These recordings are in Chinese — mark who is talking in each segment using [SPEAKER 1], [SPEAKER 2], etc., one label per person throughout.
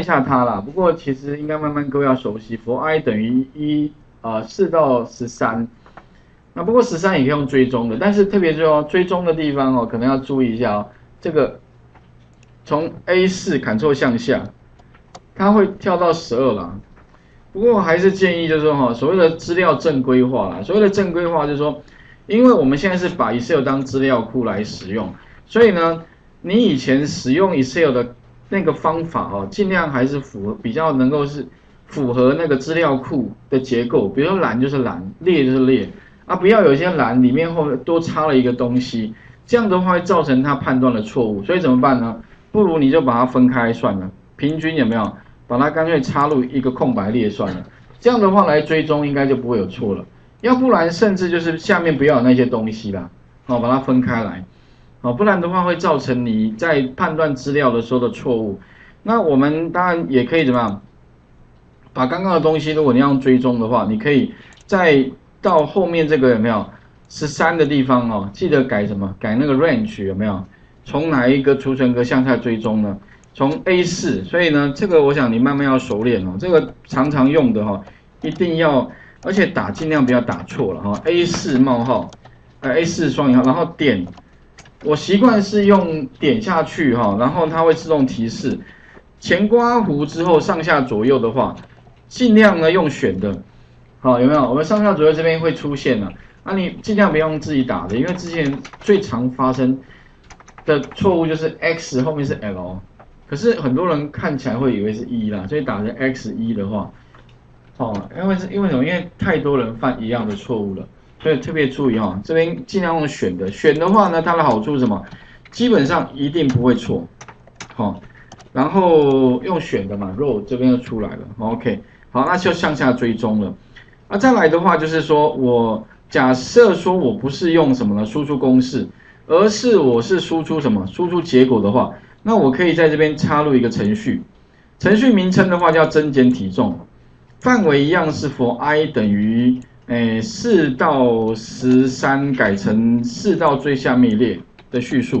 [SPEAKER 1] 一下它啦。不过其实应该慢慢勾要熟悉，for i 等于一啊四到十三。那不过十三也可以用追踪的，但是特别是哦追踪的地方哦，可能要注意一下哦。这个从 A 四砍错向下，它会跳到十二啦。不过还是建议就是说哈，所谓的资料正规化啦，所谓的正规化就是说，因为我们现在是把 Excel 当资料库来使用，所以呢，你以前使用 Excel 的那个方法哦，尽量还是符合比较能够是符合那个资料库的结构，比如说栏就是栏，列就是列啊，不要有些栏里面后多插了一个东西，这样的话会造成他判断的错误，所以怎么办呢？不如你就把它分开算了，平均有没有？把它干脆插入一个空白列算了，这样的话来追踪应该就不会有错了。要不然甚至就是下面不要有那些东西啦，好，把它分开来，好，不然的话会造成你在判断资料的时候的错误。那我们当然也可以怎么样，把刚刚的东西，如果你要追踪的话，你可以再到后面这个有没有十三的地方哦，记得改什么？改那个 range 有没有？从哪一个储存格向下追踪呢？从 A 四，所以呢，这个我想你慢慢要熟练哦。这个常常用的哈，一定要，而且打尽量不要打错了哈。A 四冒号，呃 A 四双引号，然后点，我习惯是用点下去哈，然后它会自动提示。前刮弧之后上下左右的话，尽量呢用选的，好有没有？我们上下左右这边会出现了，那你尽量不用自己打的，因为之前最常发生的错误就是 X 后面是 L。可是很多人看起来会以为是一啦，所以打成 x 一的话，哦，因为是因为什么？因为太多人犯一样的错误了，所以特别注意哈，这边尽量用选的，选的话呢，它的好处是什么？基本上一定不会错，好，然后用选的嘛，row 这边就出来了，OK，好，那就向下追踪了。啊，再来的话就是说我假设说我不是用什么呢？输出公式，而是我是输出什么？输出结果的话。那我可以在这边插入一个程序，程序名称的话叫增减体重，范围一样是 for i 等于诶四到十三改成四到最下面一列的叙述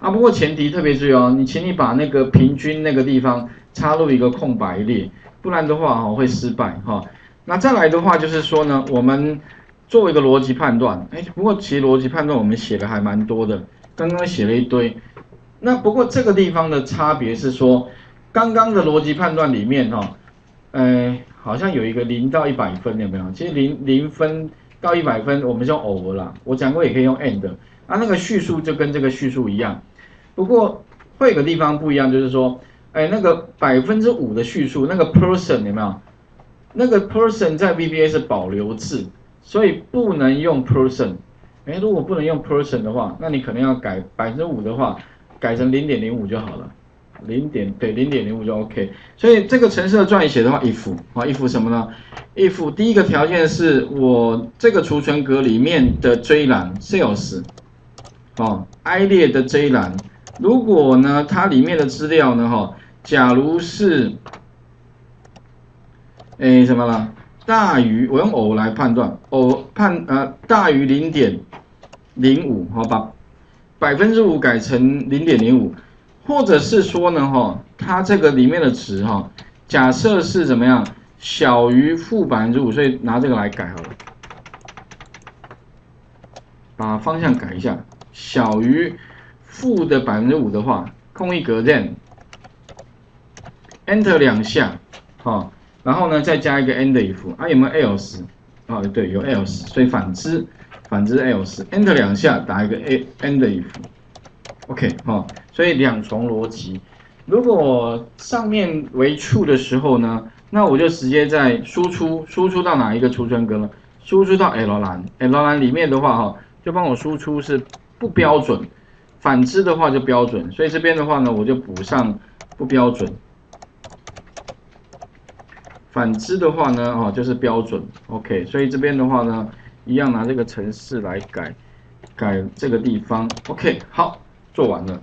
[SPEAKER 1] 啊。不过前提特别注意哦，你请你把那个平均那个地方插入一个空白列，不然的话哈会失败哈。那再来的话就是说呢，我们做一个逻辑判断，哎，不过其实逻辑判断我们写的还蛮多的，刚刚写了一堆。那不过这个地方的差别是说，刚刚的逻辑判断里面哈，呃，好像有一个零到一百分有没有？其实零零分到一百分，我们用 over 啦。我讲过也可以用 and，啊，那个叙述就跟这个叙述一样。不过会有个地方不一样，就是说，哎，那个百分之五的叙述，那个 person 有没有？那个 person 在 VBA 是保留字，所以不能用 person。哎，如果不能用 person 的话，那你可能要改百分之五的话。改成零点零五就好了，零点对零点零五就 OK。所以这个程式的撰写的话，if 啊 if 什么呢？if 第一个条件是我这个储存格里面的 J 栏 sales，哦 I 列的 J 栏，如果呢它里面的资料呢哈，假如是，哎什么了？大于我用偶来判断，偶判呃大于零点零五，好吧？百分之五改成零点零五，或者是说呢，哈，它这个里面的值哈，假设是怎么样，小于负百分之五，所以拿这个来改好了，把方向改一下，小于负的百分之五的话，空一格 then，enter 两下，哈，然后呢再加一个 end if，啊有没有 else？啊对，有 else，所以反之。反之 else，enter 两下打一个 a end OK，哦，所以两重逻辑。如果上面为 true 的时候呢，那我就直接在输出，输出到哪一个储存格呢？输出到 L 栏，L 栏里面的话哈，就帮我输出是不标准。反之的话就标准，所以这边的话呢，我就补上不标准。反之的话呢，哦就是标准，OK，所以这边的话呢。一样拿这个程式来改，改这个地方，OK，好，做完了。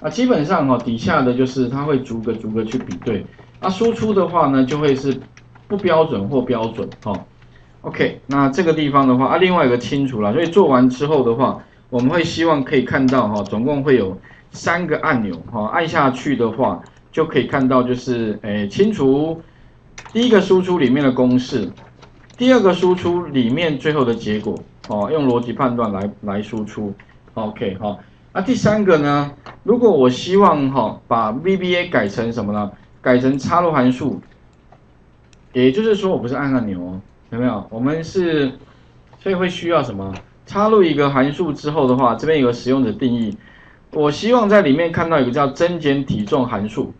[SPEAKER 1] 啊，基本上哈，底下的就是它会逐个逐个去比对。啊输出的话呢，就会是不标准或标准，哈，OK。那这个地方的话，啊，另外一个清除了，所以做完之后的话，我们会希望可以看到哈，总共会有三个按钮，哈，按下去的话，就可以看到就是诶清除第一个输出里面的公式，第二个输出里面最后的结果哦，用逻辑判断来来输出，OK 哈。那第三个呢，如果我希望哈把 VBA 改成什么呢？改成插入函数，也就是说我不是按按钮哦，有没有？我们是所以会需要什么？插入一个函数之后的话，这边有个使用者定义。我希望在里面看到一个叫增减体重函数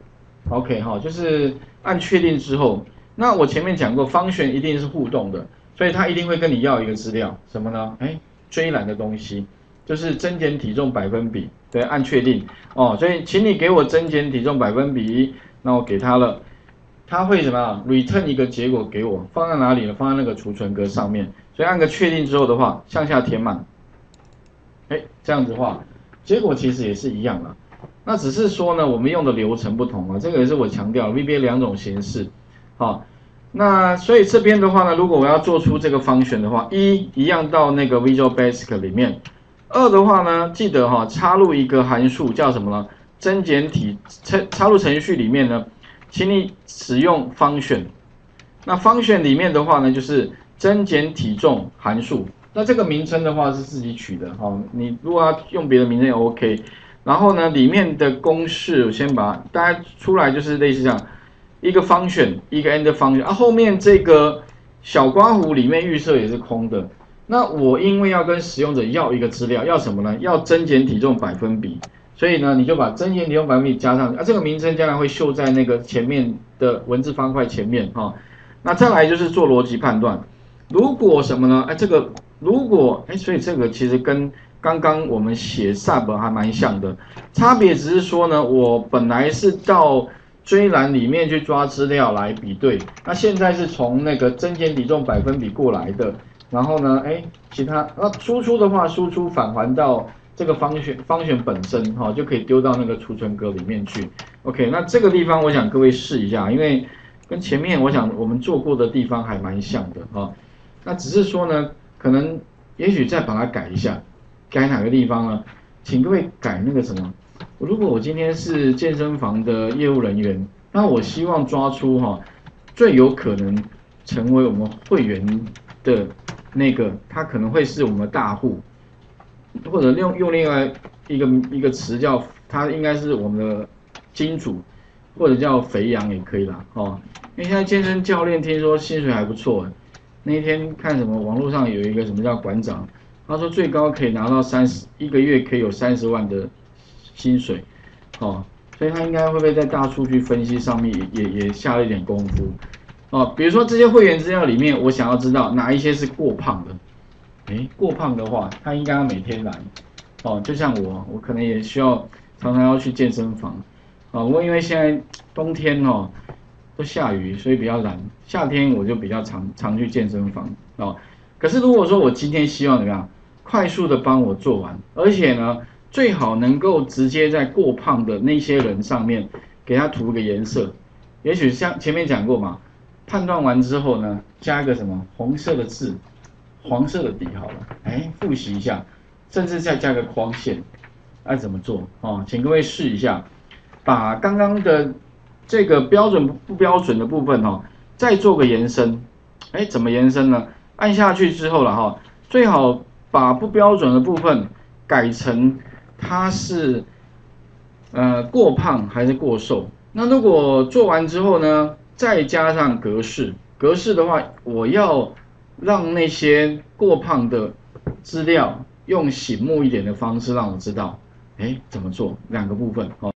[SPEAKER 1] ，OK 哈，就是按确定之后，那我前面讲过，方选一定是互动的，所以它一定会跟你要一个资料，什么呢？哎，追栏的东西，就是增减体重百分比，对，按确定哦，所以请你给我增减体重百分比，那我给他了，他会什么？return 一个结果给我，放在哪里呢？放在那个储存格上面。所以按个确定之后的话，向下填满，哎，这样子的话，结果其实也是一样的。那只是说呢，我们用的流程不同啊，这个也是我强调 VBA 两种形式。好，那所以这边的话呢，如果我要做出这个方选的话，一一样到那个 Visual Basic 里面，二的话呢，记得哈，插入一个函数叫什么呢？增减体插插入程序里面呢，请你使用方选。那方选里面的话呢，就是。增减体重函数，那这个名称的话是自己取的哈。你如果要用别的名称也 OK。然后呢，里面的公式我先把大家出来，就是类似这样一个 function，一个 end function 啊。后面这个小刮弧里面预设也是空的。那我因为要跟使用者要一个资料，要什么呢？要增减体重百分比。所以呢，你就把增减体重百分比加上去啊。这个名称将来会秀在那个前面的文字方块前面哈。那再来就是做逻辑判断。如果什么呢？哎，这个如果哎，所以这个其实跟刚刚我们写 sub 还蛮像的，差别只是说呢，我本来是到追栏里面去抓资料来比对，那现在是从那个增减体重百分比过来的，然后呢，哎，其他那输出的话，输出返还到这个方选方选本身哈，就可以丢到那个储存格里面去。OK，那这个地方我想各位试一下，因为跟前面我想我们做过的地方还蛮像的哈。那只是说呢，可能也许再把它改一下，改哪个地方呢？请各位改那个什么。如果我今天是健身房的业务人员，那我希望抓出哈最有可能成为我们会员的那个，他可能会是我们的大户，或者用用另外一个一个词叫他应该是我们的金主，或者叫肥羊也可以啦，哦。因为现在健身教练听说薪水还不错。那天看什么网络上有一个什么叫馆长，他说最高可以拿到三十一个月可以有三十万的薪水，哦，所以他应该会不会在大数据分析上面也也也下了一点功夫，哦，比如说这些会员资料里面，我想要知道哪一些是过胖的，诶，过胖的话，他应该要每天来，哦，就像我，我可能也需要常常要去健身房，啊，我因为现在冬天哦。都下雨，所以比较懒。夏天我就比较常常去健身房哦。可是如果说我今天希望怎么样，快速的帮我做完，而且呢，最好能够直接在过胖的那些人上面给他涂个颜色。也许像前面讲过嘛，判断完之后呢，加一个什么红色的字，黄色的底好了。哎，复习一下，甚至再加个框线，爱怎么做哦？请各位试一下，把刚刚的。这个标准不标准的部分哈，再做个延伸，哎，怎么延伸呢？按下去之后了哈，最好把不标准的部分改成它是呃过胖还是过瘦。那如果做完之后呢，再加上格式，格式的话，我要让那些过胖的资料用醒目一点的方式让我知道，哎，怎么做？两个部分哦。